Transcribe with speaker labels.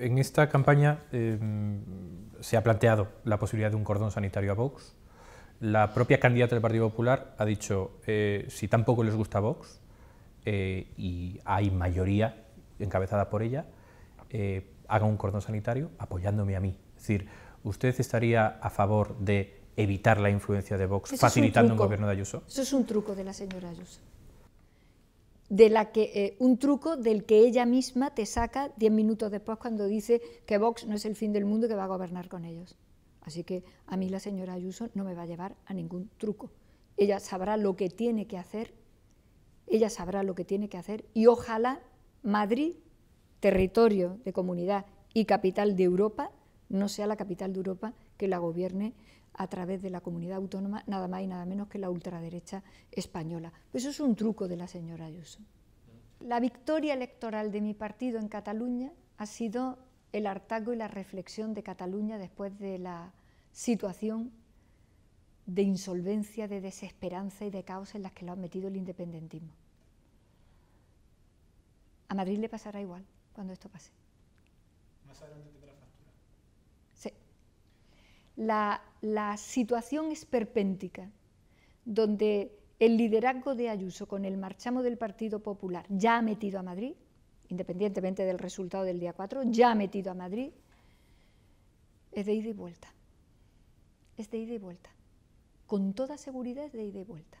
Speaker 1: en esta campaña em, se ha planteado la posibilidad de un cordón sanitario a Vox. La propia candidata del Partido Popular ha dicho, eh, si tampoco les gusta Vox, eh, y hay mayoría encabezada por ella, eh, haga un cordón sanitario apoyándome a mí. Es decir, ¿usted estaría a favor de evitar la influencia de Vox facilitando un, gobierno de Ayuso?
Speaker 2: Eso es un truco de la señora Ayuso. De la que, un truco del que ella misma te saca diez minutos después cuando dice que Vox no es el fin del mundo y que va a gobernar con ellos. Así que a mí la señora Ayuso no me va a llevar a ningún truco. Ella sabrá lo que tiene que hacer, ella sabrá lo que tiene que hacer y ojalá Madrid, territorio de comunidad y capital de Europa, no sea la capital de Europa que la gobierne a través de la comunidad autónoma, nada más y nada menos que la ultraderecha española. Pues eso es un truco de la señora Ayuso. La victoria electoral de mi partido en Cataluña ha sido el hartazgo y la reflexión de Cataluña después de la situación de insolvencia, de desesperanza y de caos en las que lo ha metido el independentismo. A Madrid le pasará igual cuando esto pase.
Speaker 3: Más adelante tendrá factura.
Speaker 2: Sí. La, la situación esperpéntica, donde el liderazgo de Ayuso con el marchamo del Partido Popular ya ha metido a Madrid, independientemente del resultado del día 4, ya ha metido a Madrid, es de ida y vuelta. Es de ida y vuelta. Con toda seguridad es de ida y vuelta.